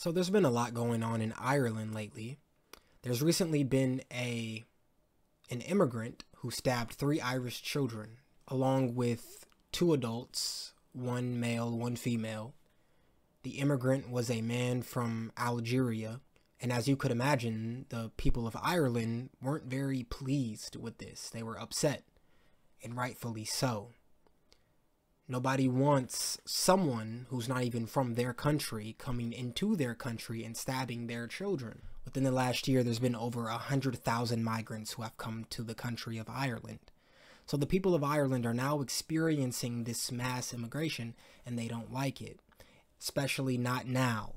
So there's been a lot going on in Ireland lately. There's recently been a an immigrant who stabbed three Irish children along with two adults, one male, one female. The immigrant was a man from Algeria, and as you could imagine, the people of Ireland weren't very pleased with this. They were upset, and rightfully so. Nobody wants someone who's not even from their country coming into their country and stabbing their children. Within the last year, there's been over 100,000 migrants who have come to the country of Ireland. So the people of Ireland are now experiencing this mass immigration and they don't like it. Especially not now,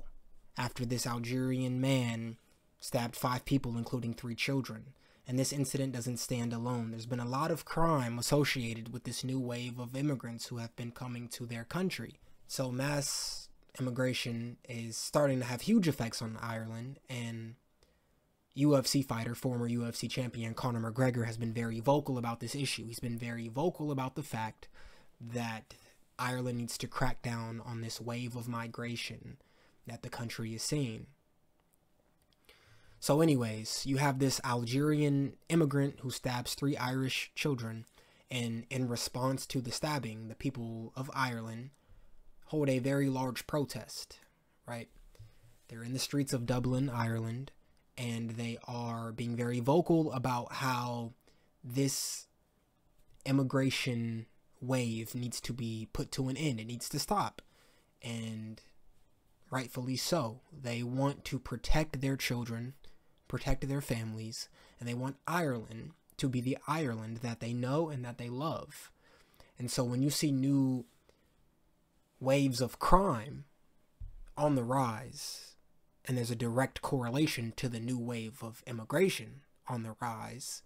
after this Algerian man stabbed five people, including three children. And this incident doesn't stand alone. There's been a lot of crime associated with this new wave of immigrants who have been coming to their country. So mass immigration is starting to have huge effects on Ireland and UFC fighter, former UFC champion Conor McGregor has been very vocal about this issue. He's been very vocal about the fact that Ireland needs to crack down on this wave of migration that the country is seeing. So, anyways, you have this Algerian immigrant who stabs three Irish children, and in response to the stabbing, the people of Ireland hold a very large protest, right? They're in the streets of Dublin, Ireland, and they are being very vocal about how this immigration wave needs to be put to an end. It needs to stop. And rightfully so. They want to protect their children, protect their families, and they want Ireland to be the Ireland that they know and that they love. And so when you see new waves of crime on the rise, and there's a direct correlation to the new wave of immigration on the rise.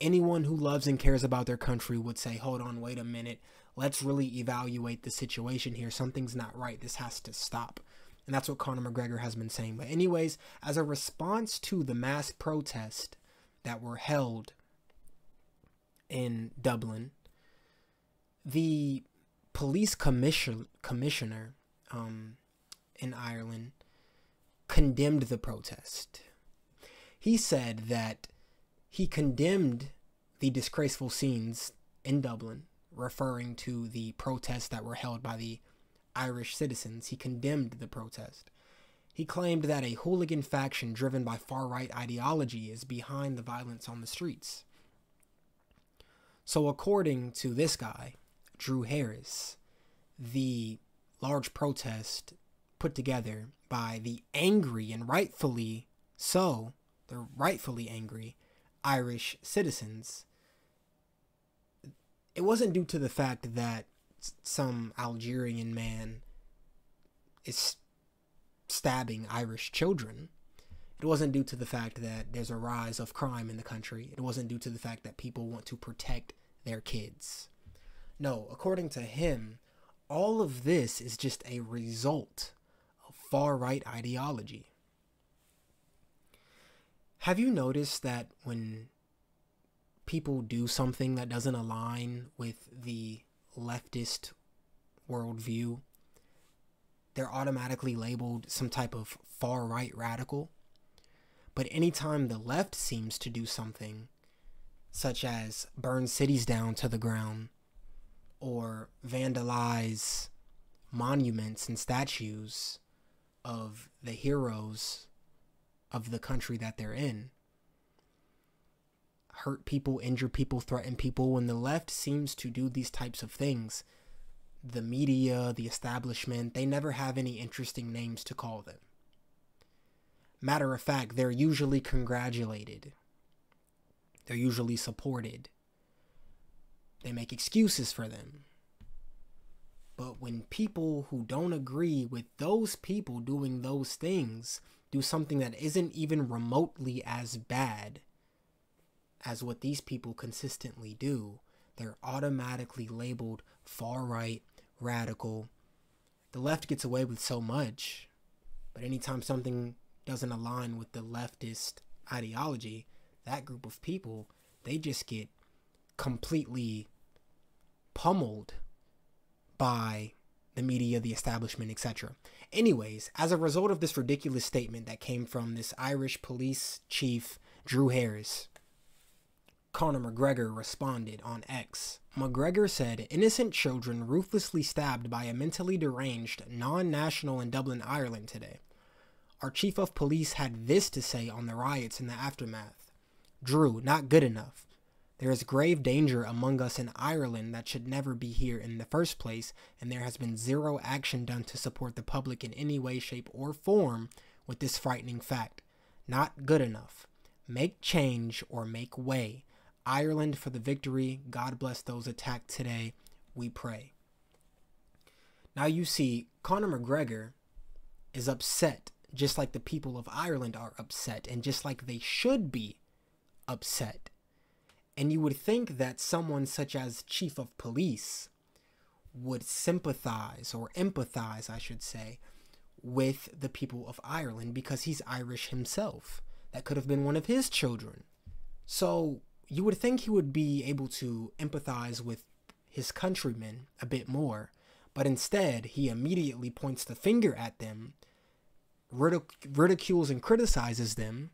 Anyone who loves and cares about their country would say, hold on, wait a minute. Let's really evaluate the situation here. Something's not right. This has to stop. And that's what Conor McGregor has been saying. But, anyways, as a response to the mass protest that were held in Dublin, the police commission, commissioner um, in Ireland condemned the protest. He said that he condemned the disgraceful scenes in Dublin, referring to the protests that were held by the Irish citizens. He condemned the protest. He claimed that a hooligan faction driven by far right ideology is behind the violence on the streets. So, according to this guy, Drew Harris, the large protest put together by the angry and rightfully so, the rightfully angry Irish citizens. It wasn't due to the fact that some Algerian man is stabbing Irish children. It wasn't due to the fact that there's a rise of crime in the country. It wasn't due to the fact that people want to protect their kids. No, according to him, all of this is just a result of far right ideology. Have you noticed that when people do something that doesn't align with the leftist worldview, they're automatically labeled some type of far right radical? But anytime the left seems to do something, such as burn cities down to the ground or vandalize monuments and statues, of the heroes of the country that they're in. Hurt people, injure people, threaten people. When the left seems to do these types of things, the media, the establishment, they never have any interesting names to call them. Matter of fact, they're usually congratulated. They're usually supported. They make excuses for them. But when people who don't agree with those people doing those things do something that isn't even remotely as bad as what these people consistently do, they're automatically labeled far right, radical. The left gets away with so much, but anytime something doesn't align with the leftist ideology, that group of people, they just get completely pummeled by the media, the establishment, etc. Anyways, as a result of this ridiculous statement that came from this Irish police chief, Drew Harris, Conor McGregor responded on X. McGregor said, Innocent children ruthlessly stabbed by a mentally deranged non national in Dublin, Ireland today. Our chief of police had this to say on the riots in the aftermath Drew, not good enough. There is grave danger among us in Ireland that should never be here in the first place, and there has been zero action done to support the public in any way, shape, or form with this frightening fact. Not good enough. Make change or make way. Ireland for the victory. God bless those attacked today. We pray. Now you see, Conor McGregor is upset, just like the people of Ireland are upset, and just like they should be upset and you would think that someone such as Chief of Police would sympathize or empathize, I should say, with the people of Ireland because he's Irish himself. That could have been one of his children. So you would think he would be able to empathize with his countrymen a bit more, but instead he immediately points the finger at them, ridic- ridicules and criticizes them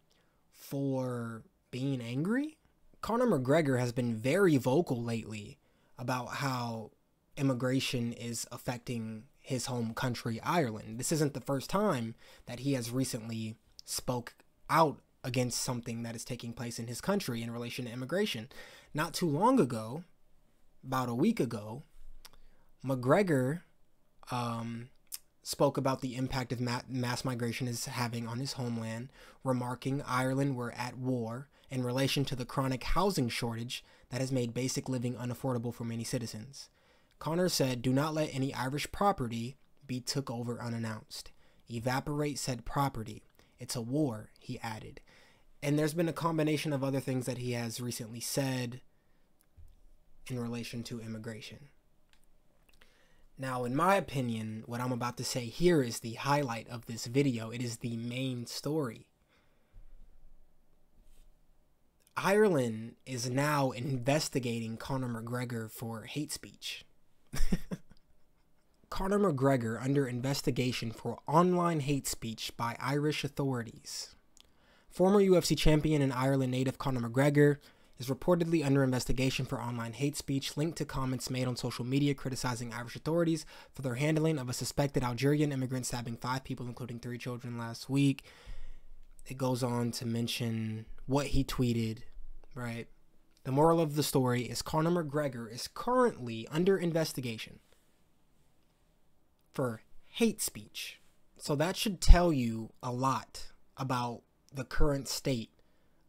for being angry Conor McGregor has been very vocal lately about how immigration is affecting his home country, Ireland. This isn't the first time that he has recently spoke out against something that is taking place in his country in relation to immigration. Not too long ago, about a week ago, McGregor um, spoke about the impact of mass migration is having on his homeland, remarking Ireland were at war in relation to the chronic housing shortage that has made basic living unaffordable for many citizens. Conor said, Do not let any Irish property be took over unannounced. Evaporate said property. It's a war, he added. And there's been a combination of other things that he has recently said in relation to immigration. Now, in my opinion, what I'm about to say here is the highlight of this video. It is the main story. Ireland is now investigating Conor McGregor for hate speech. Conor McGregor under investigation for online hate speech by Irish authorities. Former UFC champion and Ireland native Conor McGregor is reportedly under investigation for online hate speech linked to comments made on social media criticizing Irish authorities for their handling of a suspected Algerian immigrant stabbing five people, including three children, last week. It goes on to mention what he tweeted, right? The moral of the story is Conor McGregor is currently under investigation for hate speech. So that should tell you a lot about the current state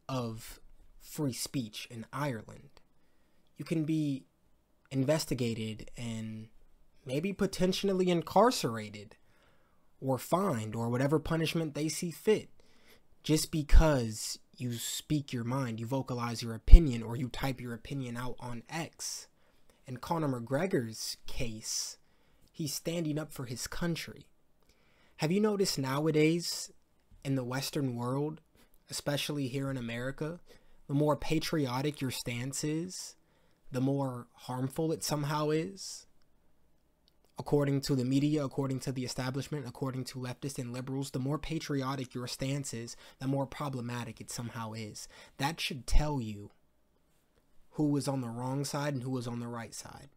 of free speech in Ireland. You can be investigated and maybe potentially incarcerated or fined or whatever punishment they see fit just because you speak your mind, you vocalize your opinion, or you type your opinion out on X. In Conor McGregor's case, he's standing up for his country. Have you noticed nowadays in the Western world, especially here in America, the more patriotic your stance is, the more harmful it somehow is. According to the media, according to the establishment, according to leftists and liberals, the more patriotic your stance is, the more problematic it somehow is. That should tell you who was on the wrong side and who was on the right side.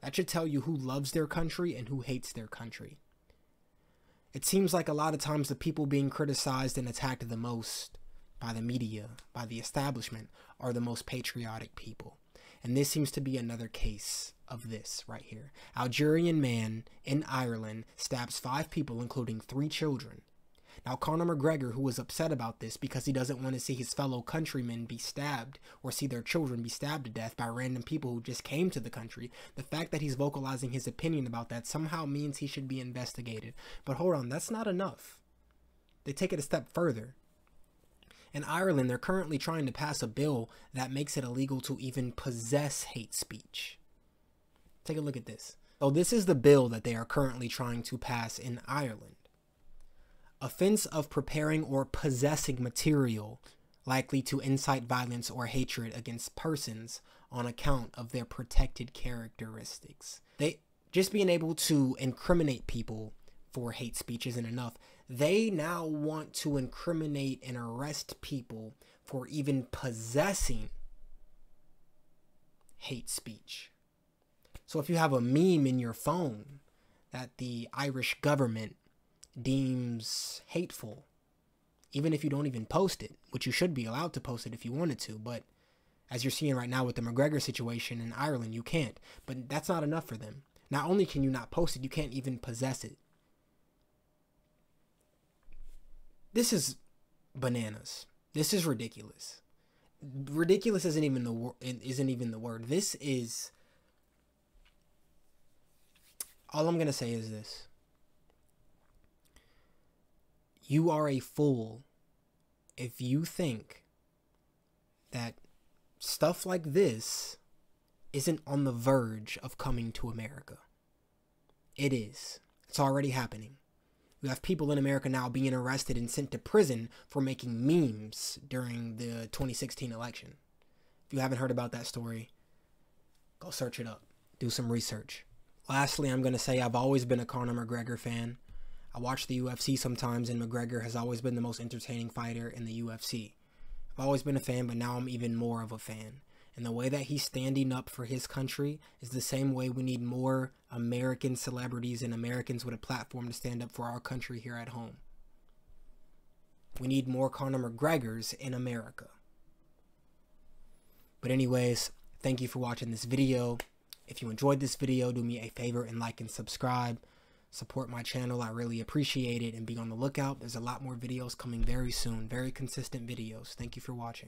That should tell you who loves their country and who hates their country. It seems like a lot of times the people being criticized and attacked the most by the media, by the establishment, are the most patriotic people. And this seems to be another case of this right here. Algerian man in Ireland stabs five people, including three children. Now, Conor McGregor, who was upset about this because he doesn't want to see his fellow countrymen be stabbed or see their children be stabbed to death by random people who just came to the country, the fact that he's vocalizing his opinion about that somehow means he should be investigated. But hold on, that's not enough. They take it a step further. In Ireland, they're currently trying to pass a bill that makes it illegal to even possess hate speech. Take a look at this. So, this is the bill that they are currently trying to pass in Ireland. Offense of preparing or possessing material likely to incite violence or hatred against persons on account of their protected characteristics. They just being able to incriminate people for hate speech isn't enough. They now want to incriminate and arrest people for even possessing hate speech. So if you have a meme in your phone that the Irish government deems hateful, even if you don't even post it, which you should be allowed to post it if you wanted to, but as you're seeing right now with the McGregor situation in Ireland, you can't. But that's not enough for them. Not only can you not post it, you can't even possess it. This is bananas. This is ridiculous. Ridiculous isn't even the word. Isn't even the word. This is. All I'm gonna say is this. You are a fool if you think that stuff like this isn't on the verge of coming to America. It is. It's already happening. We have people in America now being arrested and sent to prison for making memes during the 2016 election. If you haven't heard about that story, go search it up. Do some research. Lastly, I'm going to say I've always been a Conor McGregor fan. I watch the UFC sometimes, and McGregor has always been the most entertaining fighter in the UFC. I've always been a fan, but now I'm even more of a fan. And the way that he's standing up for his country is the same way we need more American celebrities and Americans with a platform to stand up for our country here at home. We need more Conor McGregors in America. But anyways, thank you for watching this video. If you enjoyed this video, do me a favor and like and subscribe. Support my channel. I really appreciate it and be on the lookout. There's a lot more videos coming very soon. Very consistent videos. Thank you for watching.